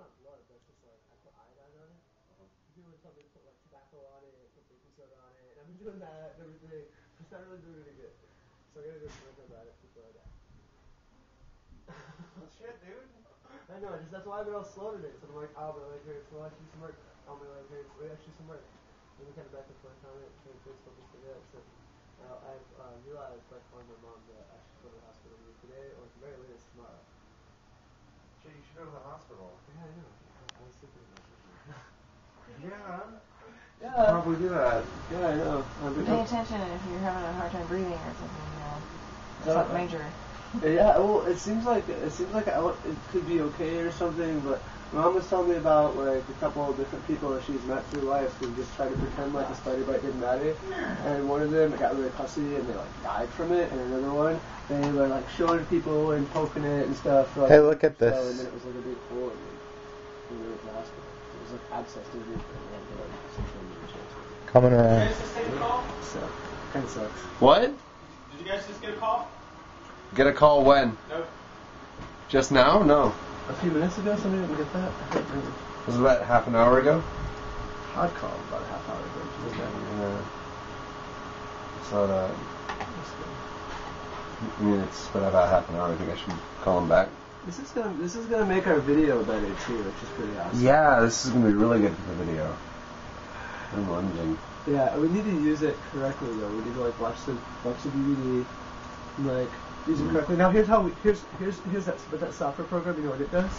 not blood. That's just like I put iodine on it. People would tell me to put like tobacco on it, put baking soda on it, and I've been doing that and everything. It's not really doing any good. So I gotta go to about it before I die. Well, shit, dude. I know, just that's why I've been all slow today. So I'm like, oh, my leg hurts. Well, actually some work. Oh, my leg hurts. Wait, actually some work. And we kind of back and forth on it. Trying to fix focus to that. So uh, I've uh, realized by calling my mom that I should go to the hospital either today or at the very latest tomorrow. Shit, you should go to the hospital. Yeah, I know. I, I was thinking about it. Yeah. yeah. Probably do that. Yeah, I know. I've been- Pay attention if you're having a hard time breathing or something, you know. It's not I- major. Yeah, well, it seems like it seems like I, w- it could be okay or something, but my mom was telling me about like a couple of different people that she's met through life who just tried to pretend like a spider bite didn't matter, and one of them got really pussy and they like died from it, and another one they were like showing people and poking it and stuff. For, like, Hey, look at so, this. And then it was like a big hole, and then we were at the. It was like abscessed in the roof, and they like essentially remove it. Coming around. Did you guys just get a call? So kind of sucks. What? Did you guys just get a call? Get a call when? Nope. Just now? No. A few minutes ago, somebody didn't get that. I don't know. Was it about half an hour ago? I'd call about a half hour ago. Yeah. So that. Uh, I mean, it's been about half an hour. I think I should call him back. This is gonna this is gonna make our video better too, which is pretty awesome. Yeah, this is gonna be really good for the video. I'm lunging. Yeah, we need to use it correctly though. We need to like watch the watch the DVD, and, like use it correctly. Now here's how we here's here's here's that with that software program. You know what it does?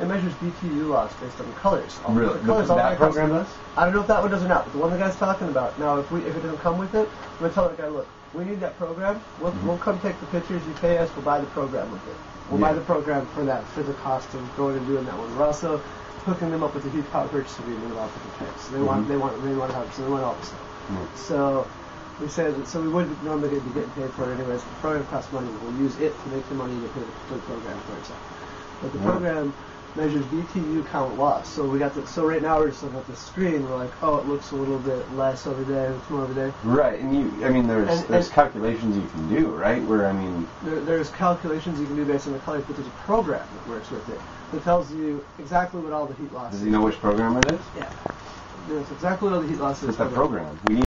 It measures BTU loss based on colors. All Really? the colors. That all the program does? I don't know if that one does or not, but the one the guy's talking about. Now, if we if it doesn't come with it, I'm gonna tell that guy, look, we need that program. We'll, Mm-hmm. we'll come take the pictures. You pay us. We'll buy the program with it. We'll buy the program for that for the cost of going and doing that one. We're also hooking them up with a huge power purchase agreement with all different types. They want Mhm. they want they want help. So they want all this stuff. Mm. So we said that, so we wouldn't normally be getting paid for it anyways. The program costs money. We'll use it to make the money to pay the, for the program for itself. But the Yeah. program measures BTU count loss. So we got the so right now we're just looking at the screen. We're like, oh, it looks a little bit less over there. It's more over there. Right, and you, I mean, there's And- there's and- calculations you can do, right? Where I mean, there, there's calculations you can do based on the colors, but there's a program that works with it that tells you exactly what all the heat loss does he know which program it is? Yeah. There's exactly what all the heat loss is. It's that program. We need